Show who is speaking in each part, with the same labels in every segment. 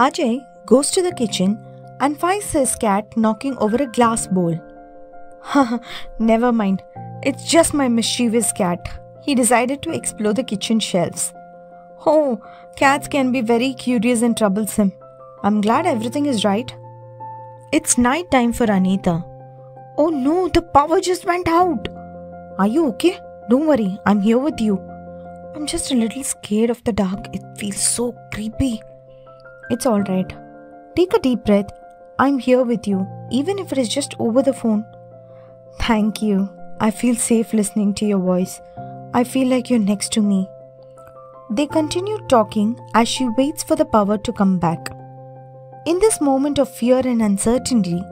Speaker 1: Ajay goes to the kitchen and finds his cat knocking over a glass bowl. Never mind. It's just my mischievous cat. He decided to explore the kitchen shelves. Oh, cats can be very curious and troublesome. I'm glad everything is right. It's night time for Anita. Oh no, the power just went out. Are you okay? Don't worry, I'm here with you. I'm just a little scared of the dark. It feels so creepy. It's alright. Take a deep breath. I'm here with you, even if it is just over the phone. Thank you. I feel safe listening to your voice. I feel like you're next to me. They continue talking as she waits for the power to come back. In this moment of fear and uncertainty,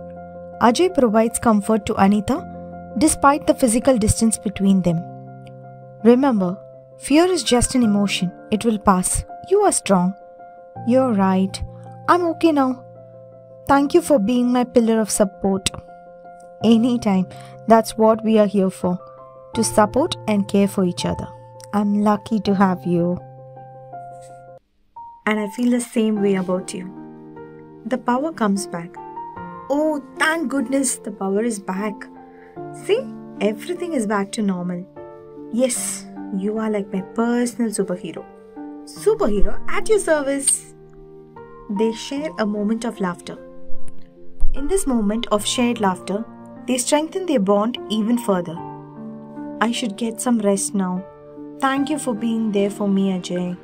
Speaker 1: Ajay provides comfort to Anita despite the physical distance between them. Remember, fear is just an emotion, it will pass. You are strong. You're right. I'm okay now. Thank you for being my pillar of support. Anytime. That's what we are here for to support and care for each other. I'm lucky to have you. And I feel the same way about you. The power comes back. Oh, thank goodness the power is back. See, everything is back to normal. Yes, you are like my personal superhero. Superhero at your service. They share a moment of laughter. In this moment of shared laughter, they strengthen their bond even further. I should get some rest now. Thank you for being there for me, Ajay.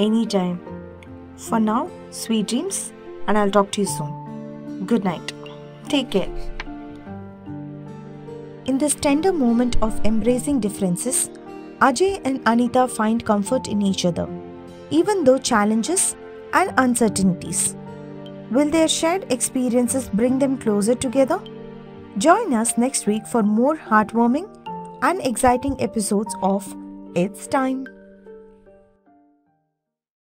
Speaker 1: Anytime. For now, sweet dreams, and I'll talk to you soon. Good night. Take care. In this tender moment of embracing differences, Ajay and Anita find comfort in each other, even though challenges and uncertainties. Will their shared experiences bring them closer together? Join us next week for more heartwarming and exciting episodes of It's Time.